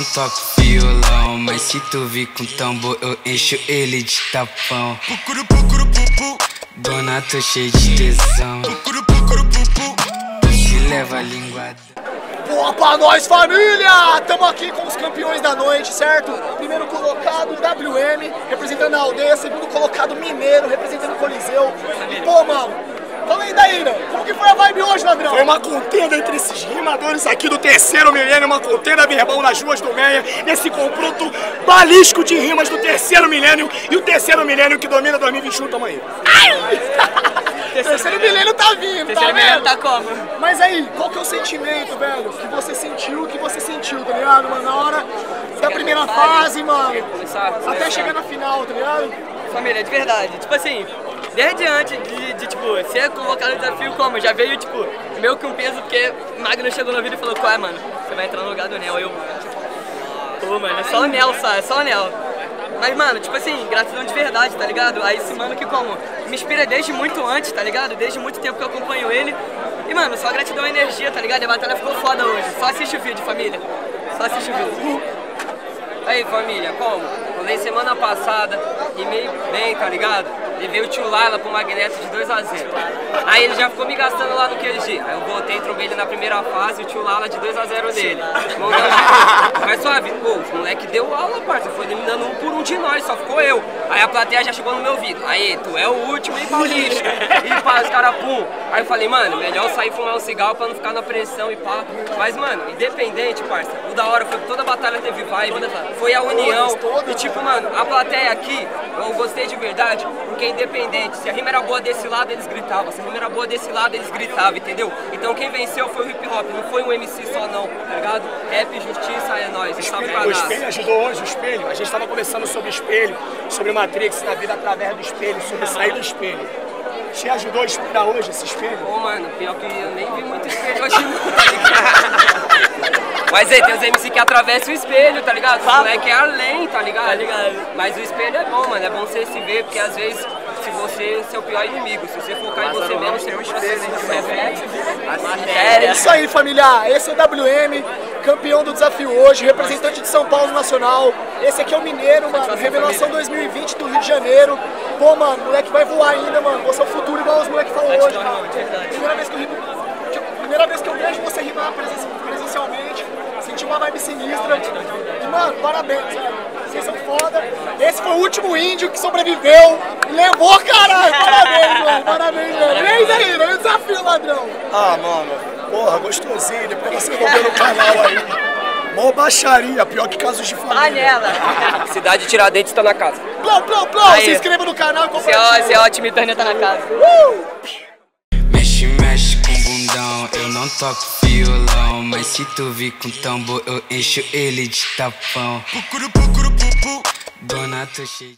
não toco violão, mas se tu vir com tambor, eu encho ele de tapão. Pucuru, pucuru, pupu. Dona, tô cheio de tesão. Se leva a linguada. Boa pra nós, família! Tamo aqui com os campeões da noite, certo? Primeiro colocado, WM, representando a aldeia. Segundo colocado, Mineiro, representando o Coliseu. E, pô, mano, fala aí daí, né? Como que foi Foi uma contenda entre esses rimadores aqui do terceiro milênio, uma contenda, irmão, nas ruas do Meia, nesse confronto balístico de rimas do terceiro milênio e o terceiro milênio que domina 2021 tamo aí. Terceiro milênio tá vindo, tá Terceiro milênio vendo? tá como? Mas aí, qual que é o sentimento, velho? Que você sentiu, que você sentiu, tá ligado, mano? Na hora da primeira fase, mano. Até chegar na final, tá ligado? Família, de verdade. Tipo assim, desde antes de, de, tipo, ser convocado no desafio, como? Já veio, tipo, meio que um peso, porque Magno chegou na vida e falou, qual é, mano? Você vai entrar no lugar do Nel. Eu, pô, mano, é só o Nel, só, é só o Nel. Mas, mano, tipo assim, gratidão de verdade, tá ligado? Aí esse mano que, como, me inspira desde muito antes, tá ligado? Desde muito tempo que eu acompanho ele. E, mano, só gratidão e energia, tá ligado? A batalha ficou foda hoje. Só assiste o vídeo, família. Só assiste o vídeo. Aí família, como? Rolei semana passada e meio bem, tá ligado? Levei o tio Lala pro Magneto de 2x0. Aí ele já ficou me gastando lá no QG. Aí eu voltei, trombei ele na primeira fase e o tio Lala de 2x0 nele. Mas suave, pô, o moleque deu aula, parça. Foi eliminando um de nós, só ficou eu. Aí a plateia já chegou no meu ouvido. Aí, tu é o último, hein, Paulista? E pá, os caras, pum. Aí eu falei, mano, melhor sair fumar um cigarro pra não ficar na pressão e pá. Mas, mano, independente, parça. O da hora foi que toda a batalha teve vibe, foi a união. E tipo, mano, a plateia aqui, eu gostei de verdade, porque é independente. Se a rima era boa desse lado, eles gritavam. Se a rima era boa desse lado, eles gritavam, entendeu? Então quem venceu foi o hip hop, não foi um MC só não, tá ligado? Rap, justiça, é nóis. E salve pra O nós. espelho ajudou hoje, o espelho. A gente tava conversando sobre espelho, sobre Matrix na vida através do espelho, sobre sair do espelho. Te ajudou a inspirar hoje esse espelho? Pô, mano, pior que eu nem vi muito espelho hoje tá? Mas aí, tem os MC que atravessam o espelho, tá ligado? Os moleque é além, tá ligado? Tá ligado. Mas o espelho é bom, mano, é bom você se ver, porque às vezes se você é seu pior inimigo, se você focar em você mesmo, você espelho, um reflexo. É isso aí, família. Esse é o WM, campeão do desafio hoje, representante de São Paulo Nacional. Esse aqui é o Mineiro, mano. Revelação 2020 do Rio de Janeiro. Pô, mano, moleque vai voar ainda, mano. Você é o futuro, igual os moleques falaram hoje. Primeira vez que eu rimo, tipo, primeira vez que eu vejo você rimar presen- presencialmente. Senti uma vibe sinistra. E, mano, parabéns. Vocês são foda. Esse foi o último índio que sobreviveu e levou, caralho. Parabéns, mano. Parabéns, mano. E aí, né? O desafio, ladrão. Ah, mano, porra, gostosinho. Depois vocês vão ver no canal aí. Mó baixaria, pior que casos de família. Panela. Cidade Tiradentes tá na casa. Plou, plou. Aí. Se inscreva no canal e é, compartilha. esse é ótimo e Tânia tá na casa. Mexe, mexe com bundão, eu não toco violão, mas se tu vir com tambor, eu encho ele de tapão. Pucuru, pucuru, pupu. Dona, tô cheio